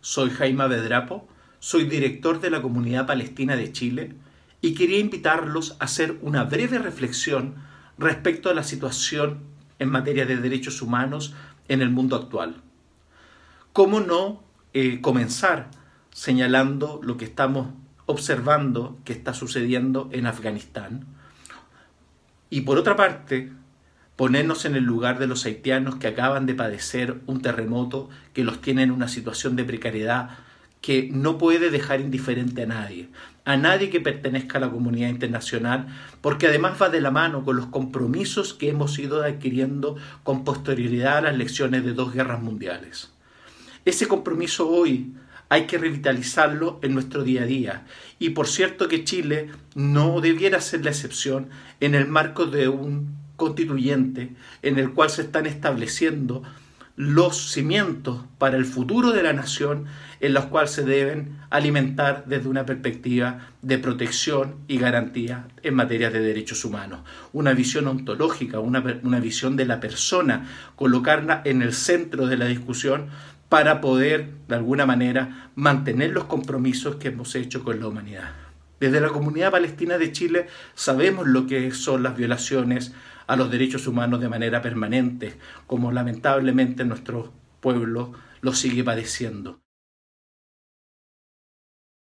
soy Jaime Bedrapo, soy director de la Comunidad Palestina de Chile y quería invitarlos a hacer una breve reflexión respecto a la situación en materia de derechos humanos en el mundo actual. ¿Cómo no eh, comenzar señalando lo que estamos observando que está sucediendo en Afganistán? Y por otra parte, ponernos en el lugar de los haitianos que acaban de padecer un terremoto que los tiene en una situación de precariedad que no puede dejar indiferente a nadie, a nadie que pertenezca a la comunidad internacional, porque además va de la mano con los compromisos que hemos ido adquiriendo con posterioridad a las lecciones de dos guerras mundiales. Ese compromiso hoy hay que revitalizarlo en nuestro día a día. Y por cierto que Chile no debiera ser la excepción en el marco de un constituyente en el cual se están estableciendo los cimientos para el futuro de la nación en los cuales se deben alimentar desde una perspectiva de protección y garantía en materia de derechos humanos. Una visión ontológica, una, una visión de la persona, colocarla en el centro de la discusión para poder, de alguna manera, mantener los compromisos que hemos hecho con la humanidad. Desde la comunidad palestina de Chile sabemos lo que son las violaciones a los derechos humanos de manera permanente, como lamentablemente nuestro pueblo lo sigue padeciendo.